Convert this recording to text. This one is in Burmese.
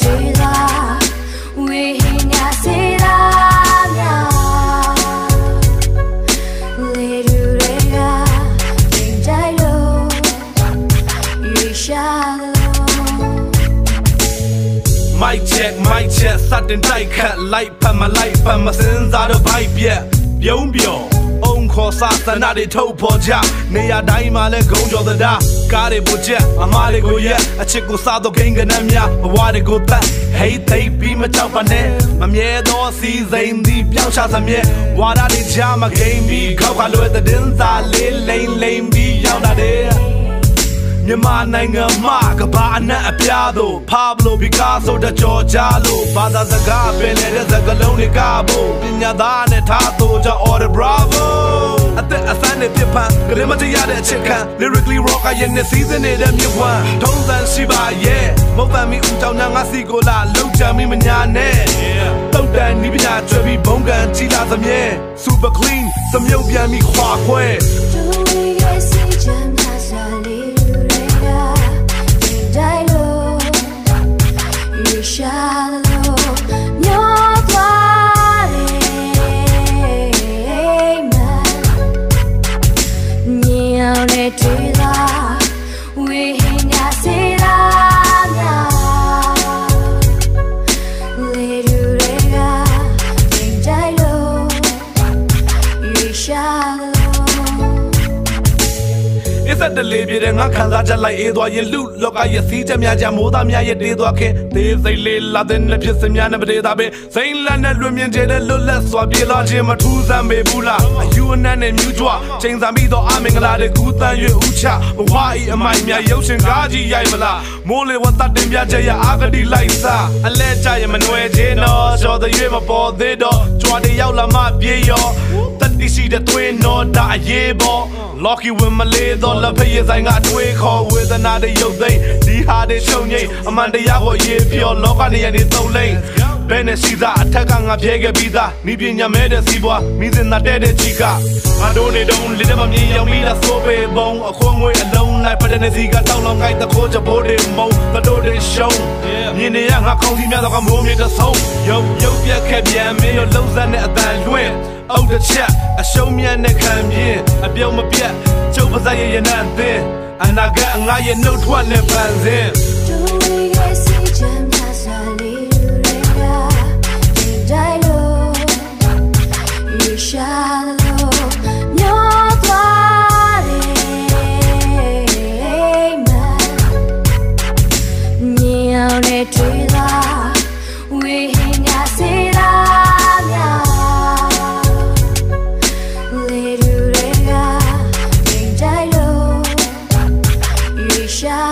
တွေ့လားဝေဟင်းရစေလားများလေရူတွေကတင်တိုင်းလို့ရွေးရှာလို့ Mic check mic check စတင်တိုက်ခတ် light ဖတ်မ light ဖတ်မစင်စားတော့ vibe ပြပြုံးပြော ခေါ်စားသနာတွေထုတ်ဖော်ကြနေရာတိုင်းမှာလဲဂုံကြော်သတာကားတွေပိုချက်အမားတွေကိုရက်အချစ်ကိုစားတော့ဂိမ်းကနမ်းများဘဝတွေကိုတတ်ဟိတ်သိပ်ပြီးမကြောက်ပါနဲ့မမြဲသောစီစိန်သည်ပြောင်းချစမြဲဝါဒတွေချမဂိမ်းပြီးခောက်ကလွယ်တဲ့တင်းစာလေးလိမ့်လိမ့်ပြီးရောက်လာတယ်မြန်မာနိုင်ငံမှာကဘာအနှံ့အပြားသို့ဖာဘလိုဘီကာဆိုတဲ့ကြော်ကြားလို့ဘာသာစကားပင်နေတဲ့စကားလုံးတွေကဖို့ပညာသားနဲ့ထားသူကြောင့် order bravo အသက်အဆ န်းနဲ့ပြပန်းကြရမတရားတဲ့အချစ်ခံ lyrically rock ရဲ့နေ season နေတဲ့မြဝမ်းထုံးစံရှိပါရဲ့မဟုတ်ပါမီဦးကြောင့်ငါစီကိုလာလောက်ချမ်းမိမညာနဲ့တုတ်တန်နီးပညာကျွဲပြီးဘုံကန်ကြီးလာသမြဲ super clean စမြုပ်ပြန်ပြီးခွာခွဲ Is that the lady တဲ့ငါခံစားချက်လိုက်အေးသွားရင်လူလောကရဲ့စီးချက်များကြမိုးသားများရဲ့တေးသွားခင်သေးစိတ်လေးလာတဲ့နှစ်ဖြစ်စများနဲ့ပဒေသာပင်စိမ့်လက်နဲ့လွင်မြင်ကျတဲ့လွတ်လပ်စွာပြေလာခြင်းမထူးဆန်းပေဘူးလားအယူအနက်နဲ့မြူးကြွချိန်ဆံပြီးတော့အမင်္ဂလာတဲ့ကူတန်ရွဦးချဘဝဤအမိုင်များရုပ်ရှင်ကားကြီးရိုက်မလားမိုးလေဝတ်တတင်ပြချက်ရအာဂတိလိုက်စားအလဲကြရမနွယ်ခြင်းတော့ချော်တဲ့ရွေမပေါ်သေးတော့ကြွားတဲ့ရောက်လာမှပြေရော တတိရှိတဲ့သွေးနော်ဒါအရေးပေါ် Lucky ဝင်မလေးတော့လက်ဖက်ရည်ဆိုင်ကအတွေးခေါ်ဝေဒနာတွေရုပ်သိမ်းဒီဟာတွေချုပ်ငိမ့်အမှန်တရားကိုရေးပြောလောကနေရနေသုံးလိမ့်ဘယ်နဲ့ရှိသားအထက်ကငါဖြဲခဲ့ပြီးသားမိပညာမဲတဲ့စီးပွားမိစင်နာတဲ့တဲ့ချီကငါတို့နေတော့လေတဲ့မမြင်ရောက်မိတာဆိုပေဘုံအခွန်ငွေအလုံးလိုက်ပတဲ့နေစီကတောက်လောင်ငိုက်တခိုးချဘိုးတွေမုံတတို့တွေရှုံးမြင်နေရငါကောင်းစီများတော့ကမိုးမြေတဆုံးရုပ်ရုပ်ပြက်ခဲ့ပြန်မင်းတို့လုံးစက်နဲ့အတန်လွင့် အုတ်တစ်ချက်အရှုံးမြတ်နဲ့ခံပြင်းအပြုံးမပြတ်ကျုပ်ပါးစရဲ့ရနံ့သင်းအနာဂတ်ငါရဲ့နှုတ်ထွက်နဲ့ပန်စင်း Do shine.